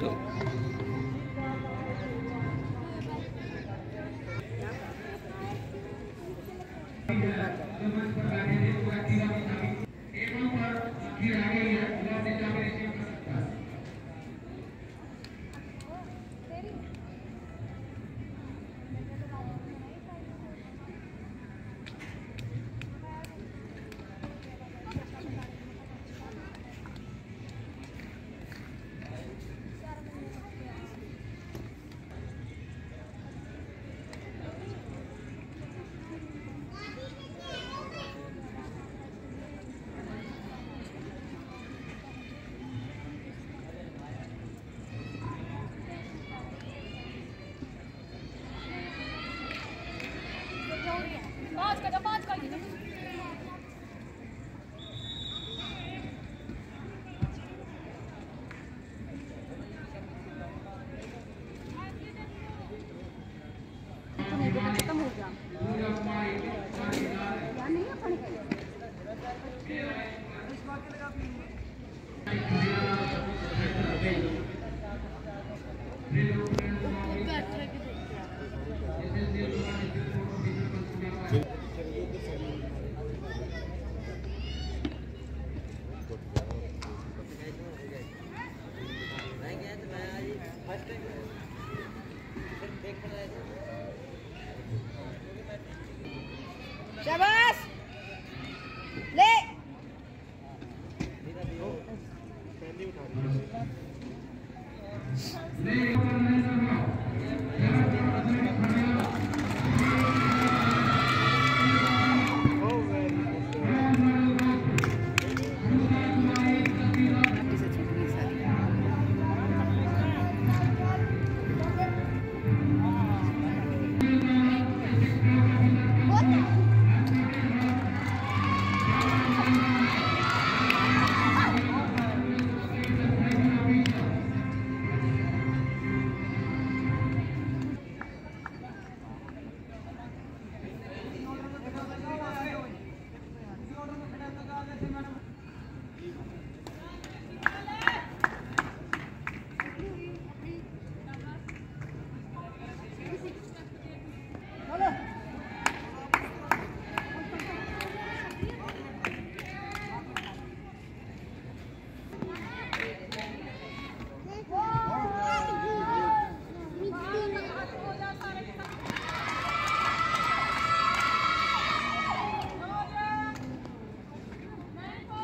to. Gracias. Yeah. Shabas! Le! Le!